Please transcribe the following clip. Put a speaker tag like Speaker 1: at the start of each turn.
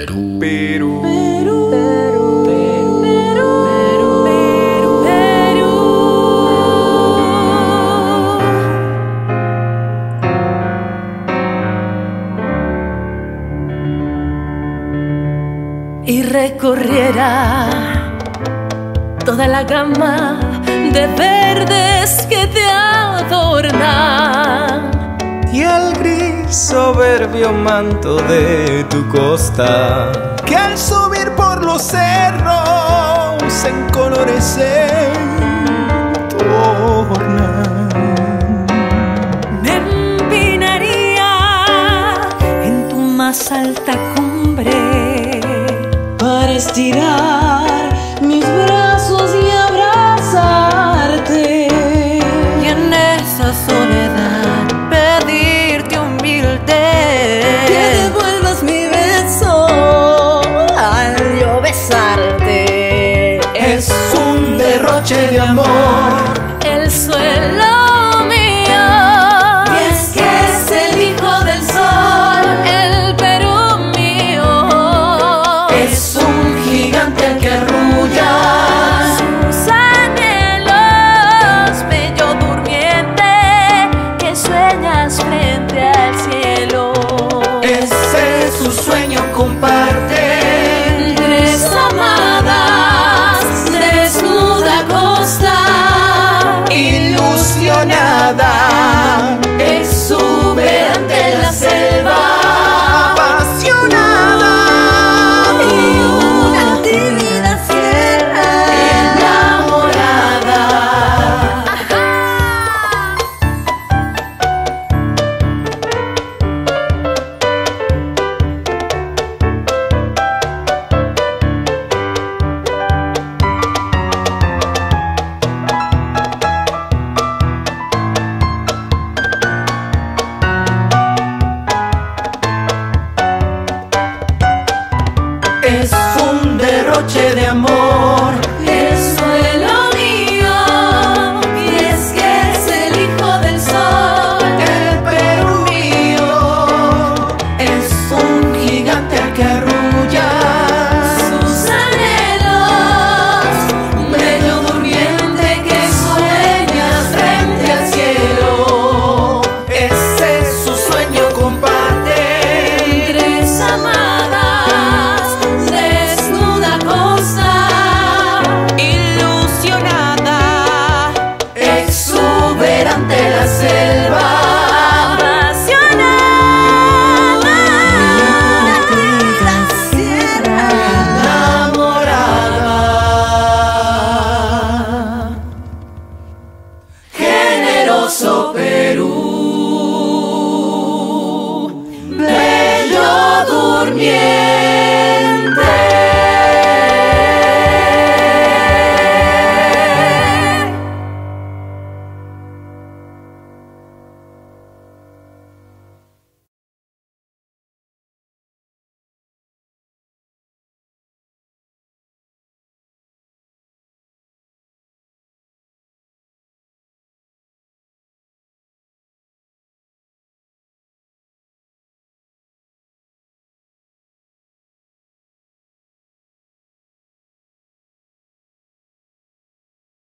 Speaker 1: Perú. Perú. Perú. Perú. Perú. Perú. Perú. Perú.
Speaker 2: Y recorriera toda la gama de verdes soberbio manto de tu costa que al subir por los cerros se tornan.
Speaker 1: Me empinaría en tu más alta cumbre
Speaker 3: para estirar
Speaker 2: amor.
Speaker 1: el suelo mío
Speaker 3: Y es que es el hijo del sol.
Speaker 1: el Perú mío
Speaker 3: Es un gigante que arrulla.
Speaker 1: sus anhelos bello durmiente que sueñas frente al cielo
Speaker 2: Ese es su sueño comparte. Es un derroche de amor.
Speaker 1: El suelo mío, y es que es el hijo del sol.
Speaker 2: El Perú mío es un gigante al que
Speaker 1: bello durmiente.